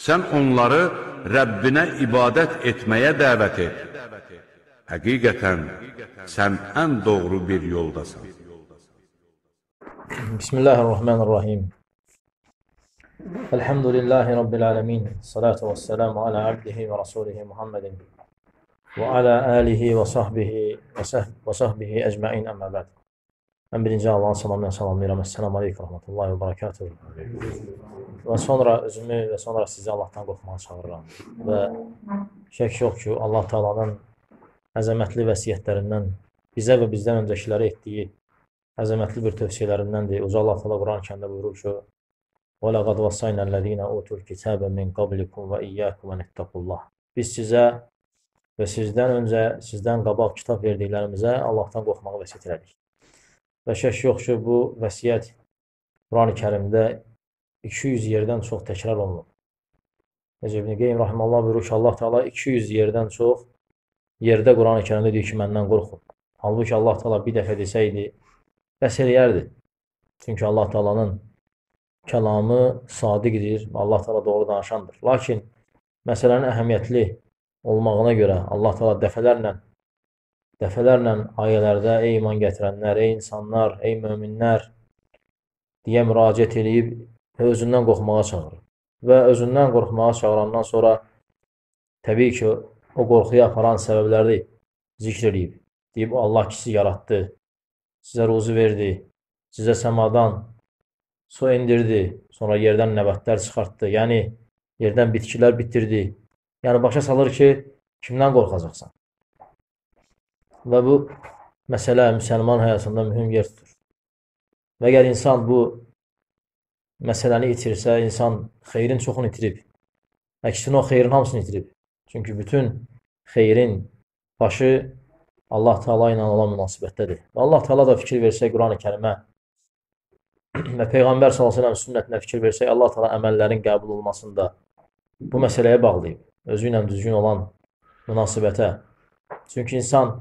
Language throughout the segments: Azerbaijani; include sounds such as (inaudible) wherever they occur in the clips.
Sən onları Rəbbinə ibadət etməyə dəvət et. Həqiqətən, sən ən doğru bir yoldasan. Bismillahirrahmanirrahim. Elhamdülillahi Rabbil alemin. Salatu ve selamu ala abdihi ve rasulihi Muhammedin. Ve ala alihi ve sahbihi ve sahbihi ecmain amma ba'd. Mən birinci Allahın salamına salamlayıram. Esselamu aleykum, rahmetullahi və barakatuhu. Və sonra özümü və sonra sizi Allahdan qorxmağa çağırıram. Və şək yox ki, Allah Taalanın əzəmətli vəsiyyətlərindən bizə və bizdən öncəkilərə etdiyi əzəmətli bir tövsiyələrindəndir. Uca Allah Taala Quran kəndə buyurur ki: "Və laqad vassayna allazina utul kitaba min qablikum və iyyakum an ittaqullah." Biz sizə və sizdən öncə, sizdən qabaq kitab verdiklərimizə Allahdan qorxmağı vəsiyyət elədik. Və şək yox ki, bu vəsiyyət Quran-ı kərimdə 200 yerdən çox təkrar olunub. Necə İbn Qeym rahimallahu buyurur ki, Allah Taala 200 yerdən çox yerdə Quran-ı Kərimdə deyir ki, məndən qorxun. Halbuki Allah Taala bir dəfə desəydi, bəs eləyərdi. Çünki Allah Taalanın kəlamı sadiqdir, Allah Taala doğru danışandır. Lakin məsələnin əhəmiyyətli olmağına görə Allah Taala dəfələrlə dəfələrlə ayələrdə ey iman gətirənlər, ey insanlar, ey möminlər deyə müraciət edib özündən qorxmağa çağırır. Və özündən qorxmağa çağırandan sonra təbii ki, o qorxuya aparan səbəbləri zikr edib. Deyib, Allah sizi yaratdı, sizə ruzu verdi, sizə səmadan su indirdi, sonra yerdən nəbətlər çıxartdı, yəni yerdən bitkilər bitirdi. Yəni, başa salır ki, kimdən qorxacaqsan? Və bu məsələ müsəlman həyatında mühüm yer tutur. Və əgər insan bu məsələni itirsə, insan xeyrin çoxunu itirib. Əksinə o xeyrin hamısını itirib. Çünki bütün xeyrin başı Allah Taala ilə olan münasibətdədir. Və Allah Taala da fikir versək Qurani Kərimə və Peyğəmbər sallallahu əleyhi sünnətinə fikir versək, Allah Taala əməllərin qəbul olmasında bu məsələyə bağlayıb. Özü ilə düzgün olan münasibətə. Çünki insan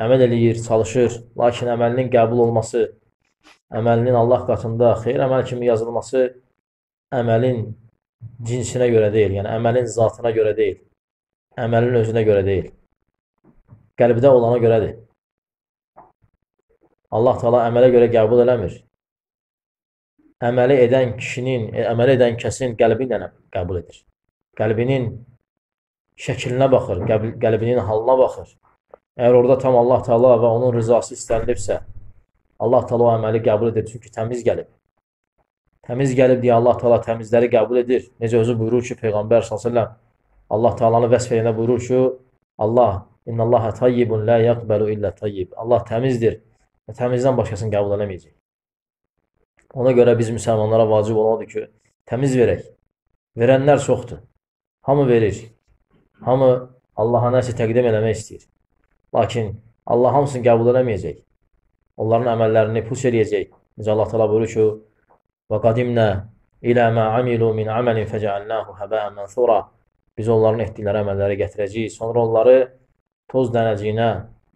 əməl eləyir, çalışır, lakin əməlinin qəbul olması, əməlinin Allah qatında xeyir əməl kimi yazılması əməlin cinsinə görə deyil, yəni əməlin zatına görə deyil, əməlin özünə görə deyil, qəlbdə olana görədir. Allah Taala əmələ görə qəbul eləmir. Əməli edən kişinin, əməl edən kəsin qəlbi ilə qəbul edir. Qəlbinin şəklinə baxır, qəlbinin halına baxır. Əgər orada tam Allah Taala və onun rızası istənilibsə, Allah Taala o əməli qəbul edir, çünki təmiz gəlib. Təmiz gəlib deyə Allah Taala təmizləri qəbul edir. Necə özü buyurur ki, Peyğəmbər sallallahu Allah Taalanı vəsf edəndə buyurur ki, Allah İnnallaha tayyibun la yaqbalu illa tayyib. Allah təmizdir və təmizdən başqasını qəbul eləməyəcək. Ona görə biz müsəlmanlara vacib olandır ki, təmiz verək. Verənlər çoxdur. Hamı verir. Hamı Allaha nəsə təqdim eləmək istəyir. Lakin Allah hamısını qəbul eləməyəcək. Onların əməllərini puç eləyəcək. Necə Allah təala buyurur ki: "Və qadimna ilə ma amilu min amalin feca'alnahu haba'an mansura." Biz onların etdikləri əməlləri gətirəcəyik, sonra onları toz dənəciyinə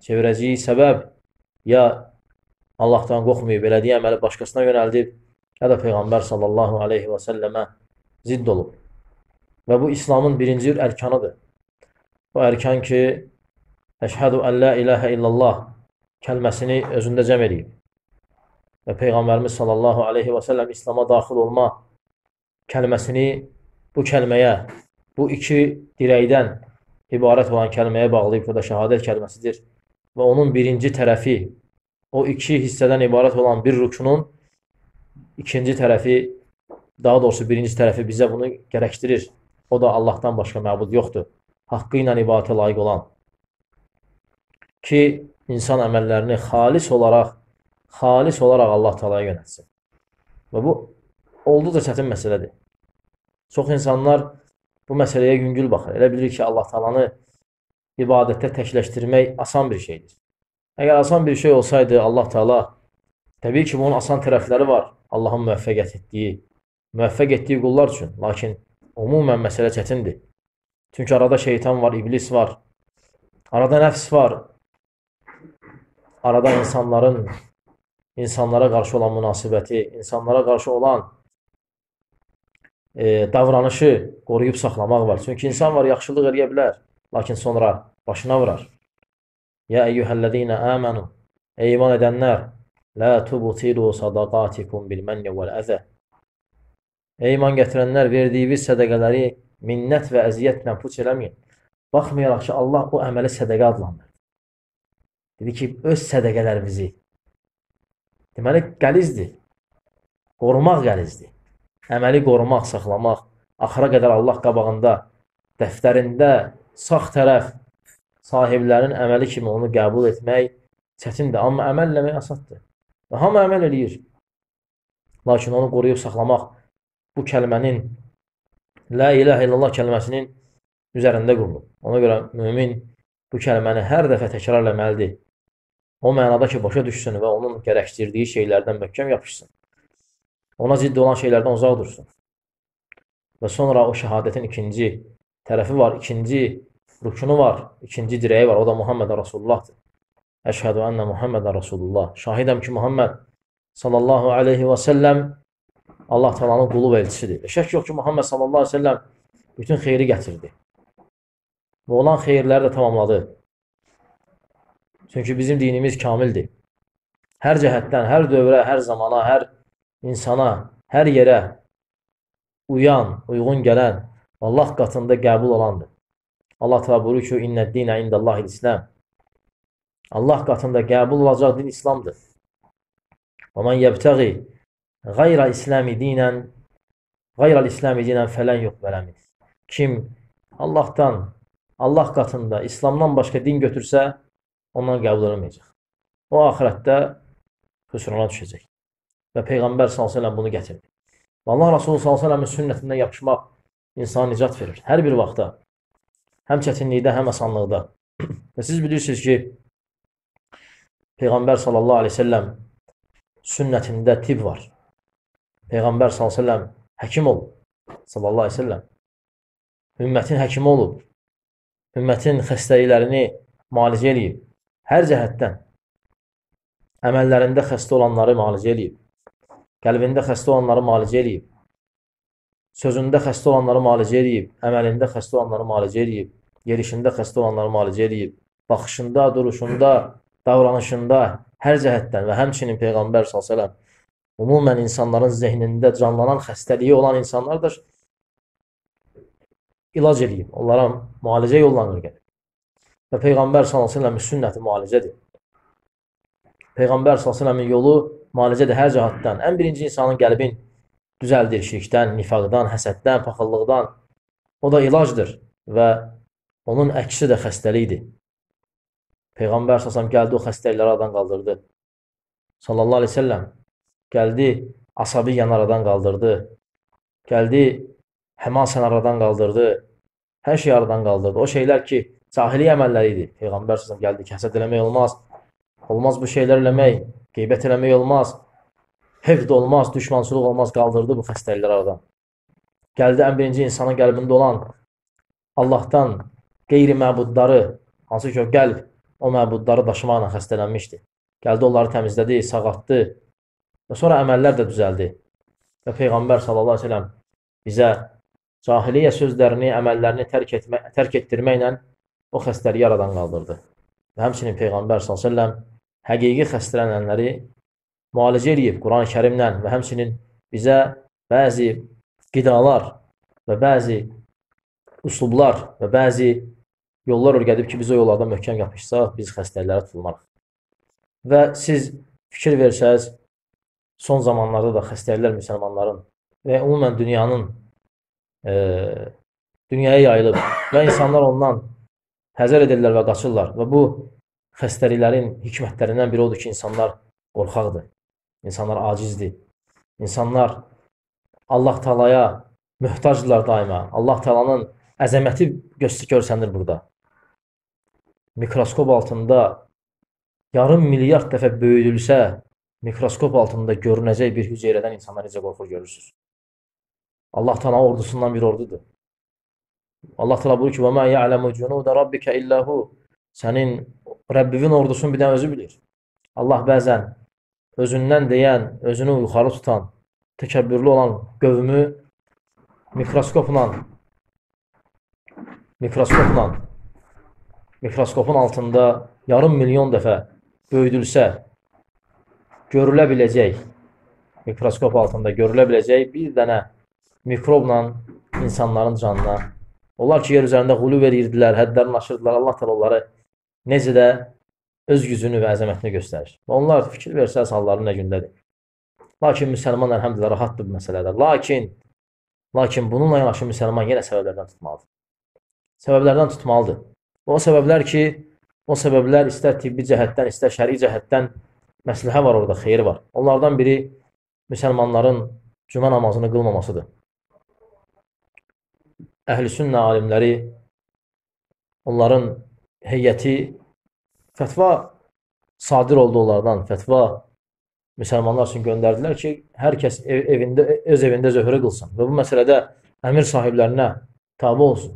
çevirəcəyik. Səbəb ya Allahdan qorxmayıb elədiyi əməli başqasına yönəldib, ya da Peyğəmbər sallallahu aleyhi və səlləmə zidd olub. Və bu İslamın birinci ərkanıdır. Bu ərkan ki, Əşhədu ən la ilahə illallah kəlməsini özündə cəm edib. Və Peyğəmbərimiz sallallahu aleyhi və səlləm İslama daxil olma kəlməsini bu kəlməyə, bu iki dirəkdən ibarət olan kəlməyə bağlayıb, o da şəhadət kəlməsidir. Və onun birinci tərəfi, o iki hissədən ibarət olan bir rükunun ikinci tərəfi, daha doğrusu birinci tərəfi bizə bunu gərəkdirir. O da Allahdan başqa məbud yoxdur. Haqqı ilə ibadətə layiq olan ki, insan əməllərini xalis olaraq, xalis olaraq Allah talaya yönətsin. Və bu, olduqca çətin məsələdir. Çox insanlar bu məsələyə yüngül baxır. Elə bilir ki, Allah talanı ibadətdə təkləşdirmək asan bir şeydir. Əgər asan bir şey olsaydı, Allah taala təbii ki, bunun asan tərəfləri var. Allahın müvəffəqiyyət etdiyi, müvəffəq etdiyi qullar üçün. Lakin umumən məsələ çətindir. Çünki arada şeytan var, iblis var, arada nəfs var, arada insanların insanlara qarşı olan münasibəti, insanlara qarşı olan e, davranışı qoruyub saxlamaq var. Çünki insan var, yaxşılıq eləyə bilər, lakin sonra başına vurar. Ya eyyuhellezine amanu Ey iman edənlər, la tubtilu sadaqatikum bil manni vel əzə. Ey iman gətirənlər, verdiyiniz sədaqələri minnət və əziyyətlə puç eləməyin. Baxmayaraq ki, Allah o əməli sədaqə adlandırır. Dedi ki, öz sədaqələrimizi. Deməli, qəlizdir. Qorumaq qəlizdir. Əməli qorumaq, saxlamaq, axıra qədər Allah qabağında, dəftərində sağ tərəf sahiblərin əməli kimi onu qəbul etmək çətindir. Amma əməl eləmək asaddır. Və hamı əməl eləyir. Lakin onu qoruyub saxlamaq bu kəlmənin La ilahə illallah kəlməsinin üzərində qurulub. Ona görə mümin bu kəlməni hər dəfə təkrar eləməlidir. O mənada ki, başa düşsün və onun gərəkdirdiyi şeylərdən möhkəm yapışsın. Ona ciddi olan şeylərdən uzaq dursun. Və sonra o şəhadətin ikinci tərəfi var, ikinci rükunu var, ikinci dirəyi var. O da Muhammed Rasulullahdır. Əşhədu ənə Muhammed Rasulullah. Şahidəm ki, Muhammed sallallahu aleyhi və səlləm Allah Taala'nın qulu və elçisidir. Və şək yox ki, Muhammed sallallahu aleyhi və səlləm bütün xeyri gətirdi. Və olan xeyirləri də tamamladı. Çünki bizim dinimiz kamildir. Hər cəhətdən, hər dövrə, hər zamana, hər insana, hər yerə uyan, uyğun gələn, Allah qatında qəbul olandır. Allah təala buyurur ki, "İnnəd dinə indəllahil İslam." Allah qatında qəbul olacaq din İslamdır. Və men yebtəği qeyra İslami dinən qeyra İslami dinən fələn yuqbələ min. Kim Allahdan, Allah qatında İslamdan başqa din götürsə, ondan qəbul olunmayacaq. O axirətdə xüsrana düşəcək. Və Peyğəmbər s.ə.v bunu gətirdi. Və Allah Rasulü s.ə.v-in sünnətindən yapışmaq insana nicat verir. Hər bir vaxtda. Həm çətinlikdə, həm asanlıqda. (clears throat) Və siz bilirsiniz ki, Peyğəmbər sallallahu aleyhi ve selləm sünnətində tib var. Peyğəmbər sallallahu aleyhi ve selləm həkim olub. Sallallahu aleyhi ve selləm. Ümmətin həkimi olub. Ümmətin xəstəliklərini müalicə eləyib. Hər cəhətdən əməllərində xəstə olanları müalicə eləyib. Qəlbində xəstə olanları müalicə eləyib. Sözündə xəstə olanları müalicə eləyib. Əməlində xəstə olanları müalicə eləyib. Yerişində xəstə olanları müalicə eləyib. Baxışında, duruşunda, davranışında, hər cəhətdən və həmçinin Peyğəmbər s.ə.v umumən insanların zehnində canlanan xəstəliyi olan insanlar da ilac eləyib. Onlara müalicə yollanır gəlir. Və Peyğəmbər s.ə.v-in sünnəti müalicədir. Peyğəmbər s.ə.v-in yolu müalicədir hər cəhətdən. Ən birinci insanın qəlbin düzəldir şirkdən, nifaqdan, həsəddən, paxıllıqdan. O da ilacdır və onun əksi də xəstəlikdir. Peyğəmbər s.ə.v gəldi o xəstəlikləri aradan qaldırdı. Sallallahu aleyhi ve selləm gəldi asabi yan aradan qaldırdı. Gəldi həmasən aradan qaldırdı. Hər şey aradan qaldırdı. O şeylər ki, cahiliyə əməlləri idi. Peyğəmbər sallallahu gəldi ki, həsəd eləmək olmaz. Olmaz bu şeylər eləmək, qeybət eləmək olmaz. Hevd olmaz, düşmançılıq olmaz, qaldırdı bu xəstəliklər aradan. Gəldi ən birinci insanın qəlbində olan Allahdan qeyri-məbudları, hansı ki o qəlb o məbudları daşımaqla xəstələnmişdi. Gəldi onları təmizlədi, sağaltdı və sonra əməllər də düzəldi. Və Peyğəmbər sallallahu əleyhi və səlləm bizə cahiliyyə sözlərini, əməllərini tərk etmə, tərk etdirməklə o xəstəliyi aradan qaldırdı. Və həmçinin Peyğəmbər s.ə.v həqiqi xəstələnənləri müalicə edib Quran-ı kərimlə və həmçinin bizə bəzi qidalar və bəzi üslublar və bəzi yollar öyrədib ki, biz o yollardan möhkəm yapışsaq, biz xəstəliklərə tutulmarıq. Və siz fikir versəz, son zamanlarda da xəstəliklər müsəlmanların və ümumən dünyanın e, dünyaya yayılıb və insanlar ondan həzər edirlər və qaçırlar. Və bu xəstəliklərin hikmətlərindən biri odur ki, insanlar qorxaqdır. İnsanlar acizdir. İnsanlar Allah Taalaya möhtacdırlar daima. Allah Taalanın əzəməti göstərsənir burada. Mikroskop altında yarım milyard dəfə böyüdülsə, mikroskop altında görünəcək bir hüceyrədən insanlar necə qorxur görürsüz. Allah Taala ordusundan bir ordudur. Allah təala buyurur ki: "Və mə ya'lemu cunuda rabbika illə hu." Sənin Rəbbinin ordusunu bir də özü bilir. Allah bəzən özündən deyən, özünü yuxarı tutan, təkəbbürlü olan qövmü mikroskopla mikroskopla mikroskopun altında yarım milyon dəfə böyüdülsə görülə biləcək mikroskop altında görülə biləcək bir dənə mikrobla insanların canına onlar ki, yer üzərində qulu verirdilər, hədlərini aşırdılar, Allah təala onları necə də öz gücünü və əzəmətini göstərir. Və onlar fikir versəz halları nə gündədir. Lakin müsəlman əlhəmdülillah rahatdır bu məsələdə. Lakin lakin bununla yanaşı müsəlman yenə səbəblərdən tutmalıdır. Səbəblərdən tutmalıdır. O səbəblər ki, o səbəblər istər tibbi cəhətdən, istər şəri cəhətdən məsləhə var orada, xeyir var. Onlardan biri müsəlmanların cümə namazını qılmamasıdır. Əhl-i sünnə alimləri onların heyəti fətva sadir oldu onlardan, fətva müsəlmanlar üçün göndərdilər ki, hər kəs ev, evində öz evində zöhrə qılsın və bu məsələdə əmir sahiblərinə tabe olsun.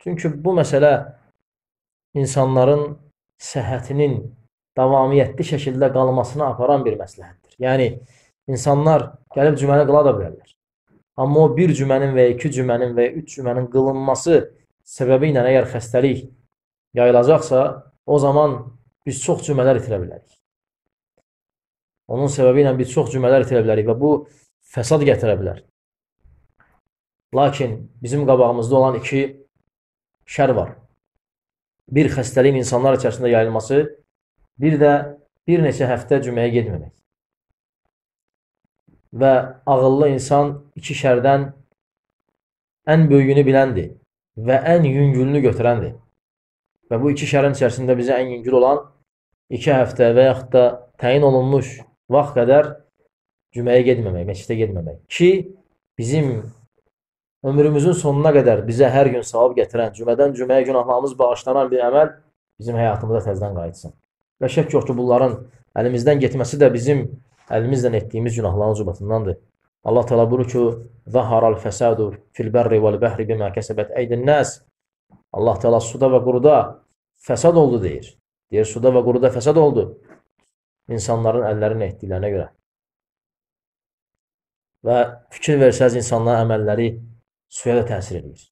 Çünki bu məsələ insanların səhhətinin davamiyyətli şəkildə qalmasına aparan bir məsləhətdir. Yəni insanlar gəlib cüməni qıla da bilərlər. Amma o bir cümənin və iki cümənin və üç cümənin qılınması səbəbi ilə əgər xəstəlik yayılacaqsa, o zaman biz çox cümələr itirə bilərik. Onun səbəbi ilə biz çox cümələr itirə bilərik və bu fəsad gətirə bilər. Lakin bizim qabağımızda olan iki şər var. Bir xəstəliyin insanlar içərisində yayılması, bir də bir neçə həftə cüməyə getməmək. Və ağıllı insan iki şərdən ən böyüyünü biləndir və ən yüngülünü götürəndir. Və bu iki şərin içərisində bizə ən yüngül olan iki həftə və yaxud da təyin olunmuş vaxt qədər cüməyə getməmək, məscidə getməmək. Ki, bizim ömrümüzün sonuna qədər bizə hər gün savab gətirən, cümədən cüməyə günahlarımız bağışlanan bir əməl bizim həyatımıza təzdən qayıtsın. Və şək yox ki, bunların əlimizdən getməsi də bizim əlimizlə etdiyimiz günahların ucubatındandır. Allah təala buyurur ki: "Zaharal fesadu fil berri vel bahri bima kasabat aydin nas." Allah Teala suda və quruda fəsad oldu deyir. Deyir, suda və quruda fəsad oldu. İnsanların əllərin etdiklərinə görə. Və fikir versəz, insanların əməlləri suya da təsir edir.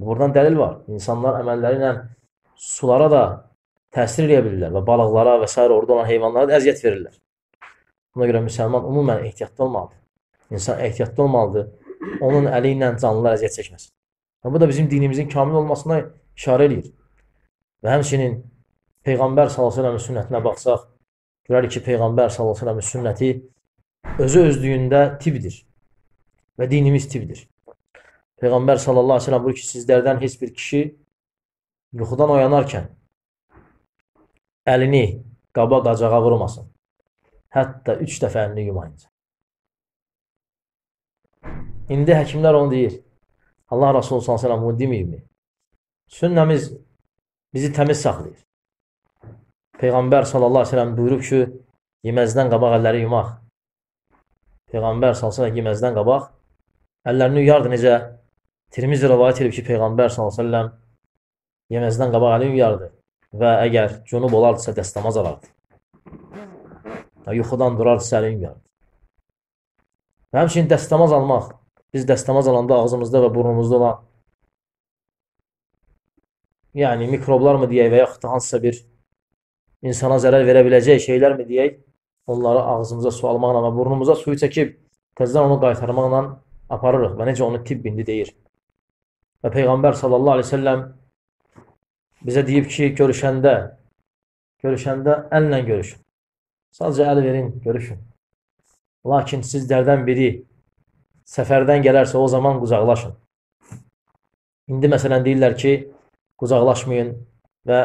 Buradan dəlil var. İnsanlar əməlləri ilə sulara da təsir edə bilirlər və balıqlara və s. orada olan heyvanlara da əziyyət verirlər. Buna görə müsəlman umumən ehtiyatlı olmalıdır. İnsan ehtiyatlı olmalıdır. Onun əli ilə canlılar əziyyət çəkməsin. Və bu da bizim dinimizin kamil olmasına işarə eləyir. Və həmçinin Peyğəmbər s.ə.v-in sünnətinə baxsaq, görərik ki, Peyğəmbər s.ə.v-in sünnəti özü özlüyündə tibdir və dinimiz tibdir. Peyğəmbər s.ə.v buyur ki, sizlərdən heç bir kişi yuxudan oyanarkən əlini qaba qacağa vurmasın. Hətta üç dəfə əlini yumayınca. İndi həkimlər onu deyir. Allah Resulü sallallahu əleyhi və səlləm bunu deməyibmi? Sünnəmiz bizi təmiz saxlayır. Peyğəmbər sallallahu əleyhi və səlləm buyurub ki, yeməzdən qabaq əlləri yumaq. Peyğəmbər sallallahu əleyhi və səlləm yeməzdən qabaq əllərini yuyardı necə Tirmizi rivayet edib ki, Peyğəmbər sallallahu əleyhi və səlləm yeməzdən qabaq əlini yuyardı və əgər cunub olardısa dəstəmaz alardı. Yuxudan durardısa əlini yuyardı. Və həmçinin dəstəmaz almaq biz dəstəmaz alanda ağzımızda və burnumuzda olan yəni mikroblar mı deyək və yaxud da hansısa bir insana zərər verə biləcək şeylər mi deyək, onları ağzımıza su almaqla və burnumuza suyu çəkib təzədən onu qaytarmaqla aparırıq və necə onu tibb indi deyir. Və Peyğəmbər sallallahu aleyhi ve selləm bizə deyib ki, görüşəndə görüşəndə əllə görüşün. Sadəcə əl verin, görüşün. Lakin sizlərdən biri səfərdən gələrsə o zaman qucaqlaşın. İndi məsələn deyirlər ki, qucaqlaşmayın və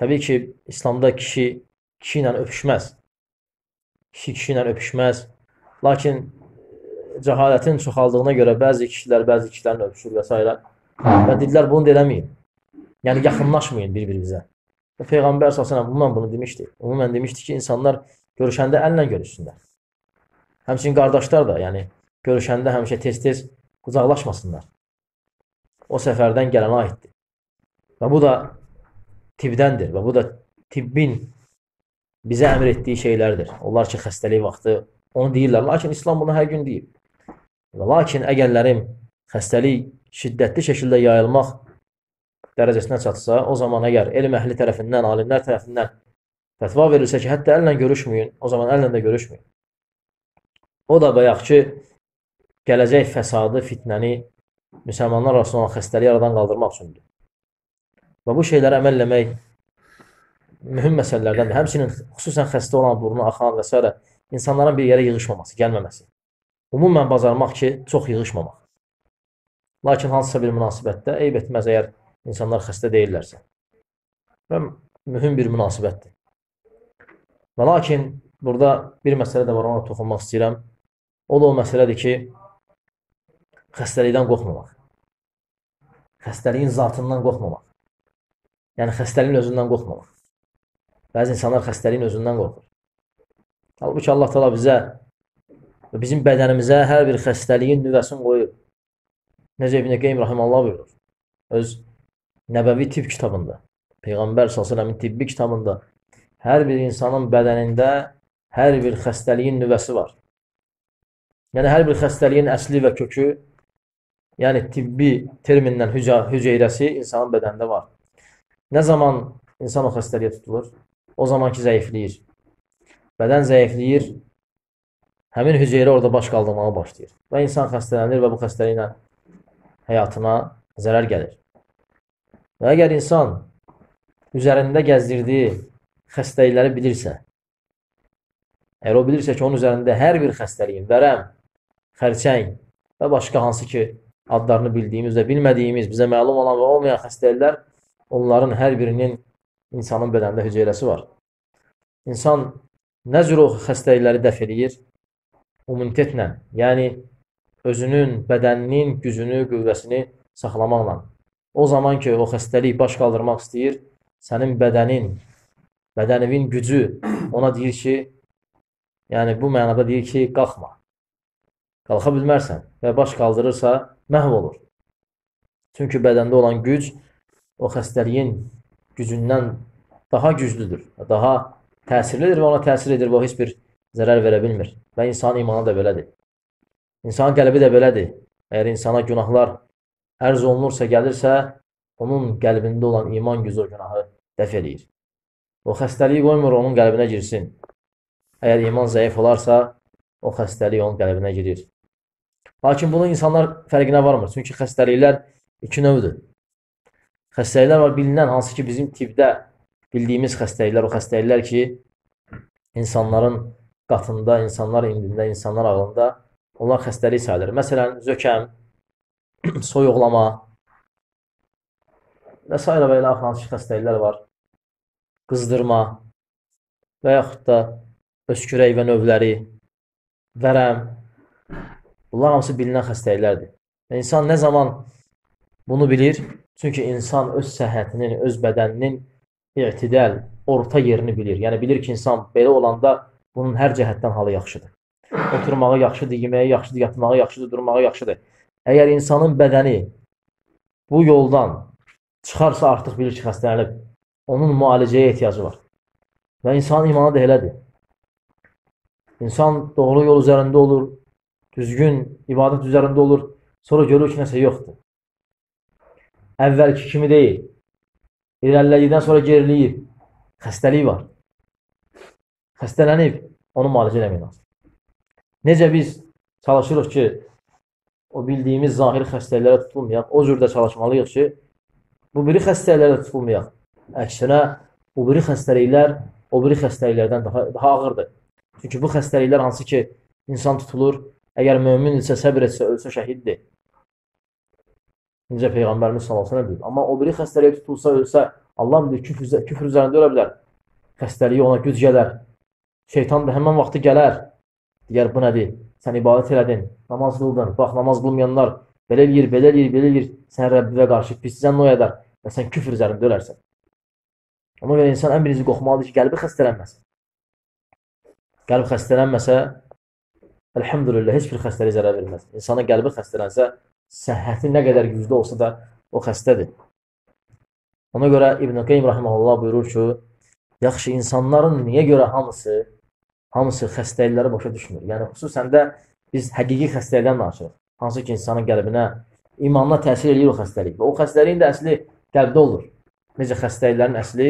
təbii ki, İslamda kişi kişi ilə öpüşməz. Kişi kişi ilə öpüşməz. Lakin cəhalətin çoxaldığına görə bəzi kişilər bəzi kişilərlə öpüşür və s. Və dedilər bunu da eləməyin. Yəni yaxınlaşmayın bir-birinizə. Peyğəmbər əleyhi ümumən bunu demişdi. Ümumən demişdi ki, insanlar görüşəndə əllə görüşsünlər. Həmçinin qardaşlar da, yəni görüşəndə həmişə tez-tez qucaqlaşmasınlar. O səfərdən gələnə aiddir. Və bu da tibdəndir və bu da tibbin bizə əmr etdiyi şeylərdir. Onlar ki, xəstəlik vaxtı onu deyirlər. Lakin İslam bunu hər gün deyib. Və lakin əgərlərim xəstəlik şiddətli şəkildə yayılmaq dərəcəsinə çatsa, o zaman əgər elm əhli tərəfindən, alimlər tərəfindən fətva verilsə ki, hətta əllə görüşməyin, o zaman əllə də görüşməyin. O da bayaq ki, gələcək fəsadı, fitnəni müsəlmanlar arasında olan xəstəliyi aradan qaldırmaq üçündür. Və bu şeylərə əməl eləmək mühüm məsələlərdəndir. Həmçinin xüsusən xəstə olan, burnu axan və s. insanların bir yerə yığışmaması, gəlməməsi. Ümumən bacarmaq ki, çox yığışmamaq. Lakin hansısa bir münasibətdə eyb etməz əgər insanlar xəstə deyirlərsə. Və mühüm bir münasibətdir. Və lakin burada bir məsələ də var, ona toxunmaq istəyirəm. O da o məsələdir ki, xəstəlikdən qorxmamaq. Xəstəliyin zatından qorxmamaq. Yəni xəstəliyin özündən qorxmamaq. Bəzi insanlar xəstəliyin özündən qorxur. Halbuki Allah təala bizə və bizim bədənimizə hər bir xəstəliyin nüvəsini qoyub. Necə İbn Qeym rahimehullah buyurur. Öz Nəbəvi tibb kitabında, Peyğəmbər sallallahu tibbi kitabında hər bir insanın bədənində hər bir xəstəliyin nüvəsi var. Yəni hər bir xəstəliyin əsli və kökü yəni tibbi termindən hüca, hüceyrəsi insanın bədənində var. Nə zaman insan o xəstəliyə tutulur? O zaman ki, zəifləyir. Bədən zəifləyir, həmin hüceyrə orada baş qaldırmağa başlayır. Və insan xəstələnir və bu xəstəliklə həyatına zərər gəlir. Və əgər insan üzərində gəzdirdiyi xəstəlikləri bilirsə, əgər o bilirsə ki, onun üzərində hər bir xəstəliyin, vərəm, xərçəng və başqa hansı ki, adlarını bildiyimiz və bilmədiyimiz, bizə məlum olan və olmayan xəstəliklər, onların hər birinin insanın bədənində hüceyrəsi var. İnsan nə cür o xəstəlikləri dəf edir? Immunitetlə, yəni özünün, bədəninin gücünü, qüvvəsini saxlamaqla. O zaman ki, o xəstəlik baş qaldırmaq istəyir, sənin bədənin, bədənivin gücü ona deyir ki, yəni bu mənada deyir ki, qalxma. Qalxa bilmərsən və baş qaldırırsa, məhv olur. Çünki bədəndə olan güc o xəstəliyin gücündən daha güclüdür, daha təsirlidir və ona təsir edir və heç bir zərər verə bilmir. Və insan imanı da belədir. İnsanın qəlbi də belədir. Əgər insana günahlar ərz olunursa, gəlirsə, onun qəlbində olan iman gücü o günahı dəf eləyir. O xəstəliyi qoymur onun qəlbinə girsin. Əgər iman zəif olarsa, o xəstəlik onun qəlbinə girir. Lakin bunu insanlar fərqinə varmır. Çünki xəstəliklər iki növdür. Xəstəliklər var bilinən, hansı ki bizim tibdə bildiyimiz xəstəliklər, o xəstəliklər ki insanların qatında, insanlar indində, insanlar ağlında onlar xəstəlik sayılır. Məsələn, zökəm, (clears throat) soyuqlama və s. və ilə hansı ki xəstəliklər var. Qızdırma və yaxud da öskürək və növləri, vərəm, Bunlar hamısı bilinən xəstəliklərdir. Və insan nə zaman bunu bilir? Çünki insan öz səhhətinin, öz bədəninin i'tidal, orta yerini bilir. Yəni bilir ki, insan belə olanda bunun hər cəhətdən halı yaxşıdır. Oturmağı yaxşıdır, yeməyi yaxşıdır, yatmağı yaxşıdır, durmağı yaxşıdır. Əgər insanın bədəni bu yoldan çıxarsa artıq bilir ki, xəstələnib. Onun müalicəyə ehtiyacı var. Və insanın imanı da elədir. İnsan doğru yol üzərində olur, düzgün ibadət üzərində olur, sonra görür ki, nəsə yoxdur. Əvvəlki kimi deyil. İrəlilədikdən sonra geriliyib. Xəstəlik var. Xəstələnib, onu müalicə eləmək lazım. Necə biz çalışırıq ki, o bildiyimiz zahiri xəstəliklərə tutulmayaq, o cürdə çalışmalıyıq ki, bu biri xəstəliklərə tutulmayaq. Əksinə, bu biri xəstəliklər o biri xəstəliklərdən daha, daha ağırdır. Çünki bu xəstəliklər hansı ki, insan tutulur, Əgər mömin isə səbr etsə, ölsə şəhiddir. Necə Peyğəmbərimiz sallallahu əleyhi deyib. Amma o biri xəstəliyə tutulsa, ölsə, Allah bilir, küfr, küfr üzərində ölə bilər. Xəstəliyi ona güc gələr. Şeytan da həmən vaxtı gələr. Deyər, bu nədir? Sən ibadət elədin, namaz qıldın. Bax, namaz qılmayanlar belə eləyir, belə eləyir, belə eləyir. Sən Rəbbivə qarşı piscən noy edər və sən küfr üzərində ölərsən. Ona görə insan ən birinci qorxmalıdır ki, qəlbi xəstələnməsin. Qəlb xəstələnməsə, Elhamdülillah, heç bir xəstəlik zərər verməz. İnsana qəlbi xəstələnsə, səhhəti nə qədər güclü olsa da o xəstədir. Ona görə İbn Qayyim rahimehullah buyurur ki, yaxşı insanların niyə görə hamısı hamısı xəstəlikləri başa düşmür? Yəni xüsusən də biz həqiqi xəstəlikdən danışırıq. Hansı ki insanın qəlbinə imanına təsir eləyir o xəstəlik. Və o xəstəliyin də əsli qəlbdə olur. Necə xəstəliklərin əsli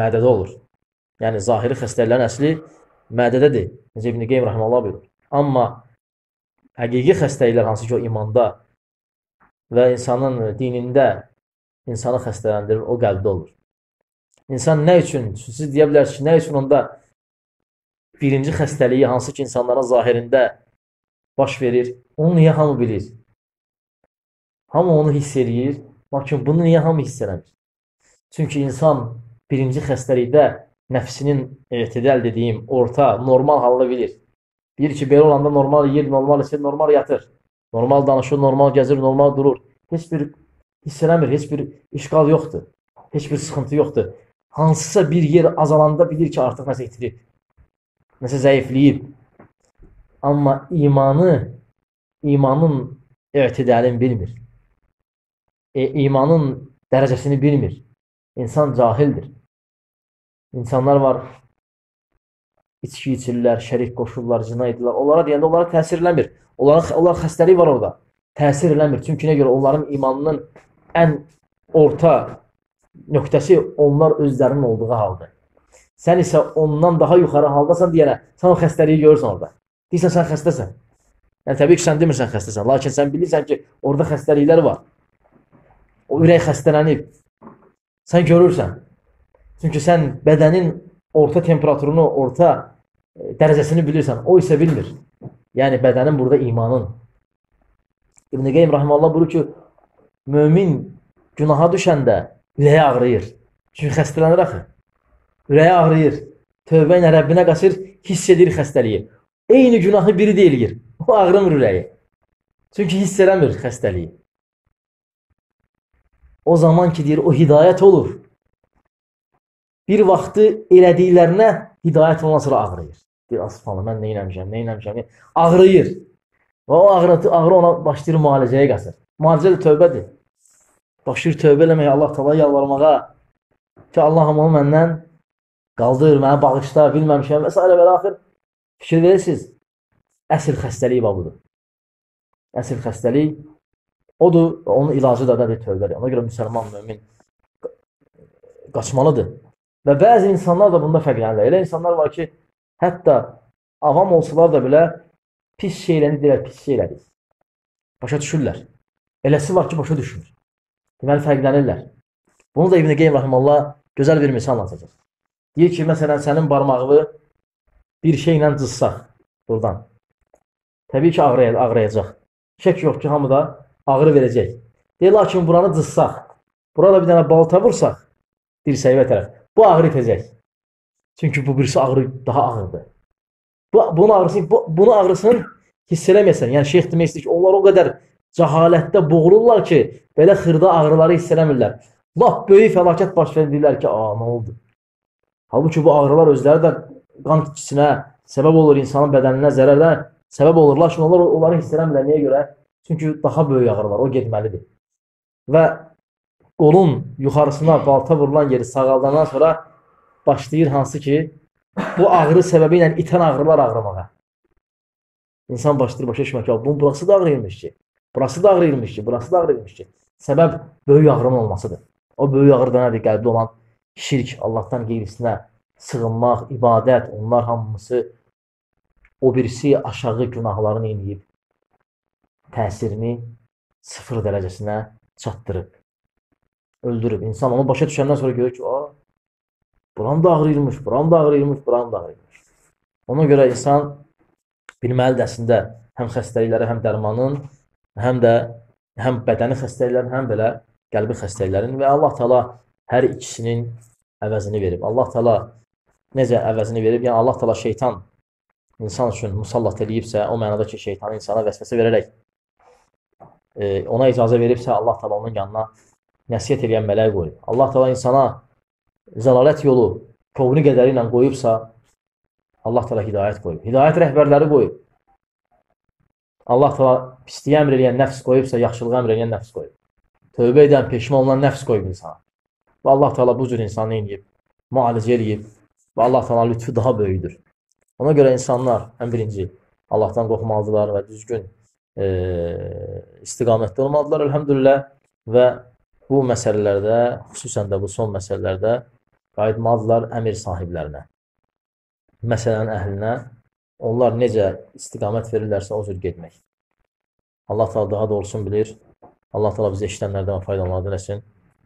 mədədə olur. Yəni zahiri xəstəliklərin əsli mədədədir. Necə İbn Qeym rəhməhullah buyurur. Amma həqiqi xəstəliklər hansı ki o imanda və insanın dinində insanı xəstələndirir, o qəlbdə olur. İnsan nə üçün, siz deyə bilərsiniz ki, nə üçün onda birinci xəstəliyi hansı ki insanların zahirində baş verir, onu niyə hamı bilir? Hamı onu hiss eləyir, lakin bunu niyə hamı hiss eləmir? Çünki insan birinci xəstəlikdə nəfsinin etidəl dediyim orta, normal halını bilir. Bilir ki, belə olanda normal yeyir, normal içir, normal yatır. Normal danışır, normal gəzir, normal durur. Heç bir hiss eləmir, heç bir işqal yoxdur. Heç bir sıxıntı yoxdur. Hansısa bir yer azalanda bilir ki, artıq nəsə itirib. Nəsə zəifləyib. Amma imanı, imanın etidalini bilmir. E, imanın dərəcəsini bilmir. İnsan cahildir. İnsanlar var, içki içirlər, şərik qoşurlar, cina edirlər. Onlara deyəndə onlara təsir eləmir. Onların, onlar xəstəlik var orada. Təsir eləmir. Çünki nə görə onların imanının ən orta nöqtəsi onlar özlərinin olduğu haldır. Sən isə ondan daha yuxarı haldasan deyənə, sən o xəstəliyi görürsən orada. Deyirsən sən xəstəsən. Yəni təbii ki, sən demirsən xəstəsən, lakin sən bilirsən ki, orada xəstəliklər var. O ürək xəstələnib. Sən görürsən. Çünki sən bədənin orta temperaturunu, orta e, dərəcəsini bilirsən. O isə bilmir. Yəni bədənin burada imanın. İbn Qeym rahmeullah buyurur ki, mömin günaha düşəndə ürəyi ağrıyır. Çünki xəstələnir axı. Ürəyi ağrıyır. Tövbə ilə Rəbbinə qaçır, hiss edir xəstəliyi. Eyni günahı biri deyilgir. O ağrımır ürəyi. Çünki hiss eləmir xəstəliyi. O zaman ki deyir, o hidayət olur. Bir vaxtı elədiklərinə hidayət ondan sonra ağrıyır. Deyir, asfalı, mən nə eləmişəm, nə eləmişəm, ağrıyır. Və o ağrı, ağrı ona başlayır müalicəyə qasır. Müalicə də tövbədir. Başlayır tövbə eləməyə, Allah tala yalvarmağa ki, Allahım onu məndən qaldır, mənə bağışla, bilməmişəm və s. və axır fikir verirsiniz. Əsl xəstəlik budur. Əsl xəstəlik odur, onun ilacı da nədir? Tövbədir. Ona görə müsəlman mömin qaçmalıdır. Və bəzi insanlar da bunda fərqlənirlər. Elə insanlar var ki, hətta avam olsalar da belə pis şeyləni deyirlər, pis şeylədir. Başa düşürlər. Eləsi var ki, başa düşmür. Deməli, fərqlənirlər. Bunu da İbn-i Qeym Rahiməllah gözəl bir misal anlatacaq. Deyir ki, məsələn, sənin barmağını bir şeylə cızsaq buradan. Təbii ki, ağrıya, ağrıyacaq. Şək yox ki, hamı da ağrı verəcək. Deyir, lakin buranı cızsaq, burada bir dənə balta vursaq, dirsəyə tərəf, bu ağrı itəcək. Çünki bu birisi ağrı daha ağırdır. Bu, bunun ağrısını, bu, bunu ağrısını hiss eləməyəsən. Yəni, şeyx demək istəyir ki, onlar o qədər cəhalətdə boğulurlar ki, belə xırda ağrıları hiss eləmirlər. Lap böyük fəlakət baş verirlər ki, a, nə oldu? Halbuki bu ağrılar özləri də qan itkisinə səbəb olur, insanın bədəninə zərərlə səbəb olur. Lakin onlar onları hiss eləmirlər. Niyə görə? Çünki daha böyük ağrı var, o getməlidir. Və qolun yuxarısına balta vurulan yeri sağaldandan sonra başlayır hansı ki, bu ağrı səbəbi ilə itən ağrılar ağrımağa. İnsan başlayır başa düşmək ki, bunun burası da ağrıyırmış ki, burası da ağrıyırmış ki, burası da ağrıyırmış ki. Səbəb böyük ağrının olmasıdır. O böyük ağrı da nədir? Qəlbdə olan şirk, Allahdan qeyrisinə sığınmaq, ibadət, onlar hamısı o birisi aşağı günahlarını eləyib təsirini sıfır dərəcəsinə çatdırıb, öldürüb. İnsan onu başa düşəndən sonra görür ki, o, buram da ağrıyırmış, buram da ağrıyırmış, buram da ağrıyırmış. Ona görə insan bilməlidir əslində həm xəstəlikləri, həm dərmanın, həm də həm bədəni xəstəliklərin, həm belə qəlbi xəstəliklərin və Allah Taala hər ikisinin əvəzini verib. Allah Taala necə əvəzini verib? Yəni Allah Taala şeytan insan üçün musallat eləyibsə, o mənada ki, şeytanı insana vəsvəsə verərək e, ona icazə veribsə, Allah Taala onun yanına nəsihət edən mələk qoyub. Allah Taala insana zəlalət yolu kovunu qədəri ilə qoyubsa, Allah Taala hidayət qoyub. Hidayət rəhbərləri qoyub. Allah Taala pisliyə əmr edən nəfs qoyubsa, yaxşılığa əmr edən nəfs qoyub. Tövbə edən, peşman olan nəfs qoyub insana. Və Allah Taala bu cür insanı eləyib, müalicə eləyib və Allah Taala lütfü daha böyükdür. Ona görə insanlar ən birinci Allahdan qorxmalıdırlar və düzgün e, istiqamətdə olmalıdırlar, elhamdülillah və bu məsələlərdə, xüsusən də bu son məsələlərdə qayıtmalıdırlar əmir sahiblərinə, məsələnin əhlinə, onlar necə istiqamət verirlərsə o cür getmək. Allah Taala daha doğrusunu bilir. Allah Taala bizə işlənlərdən faydalanır eləsin.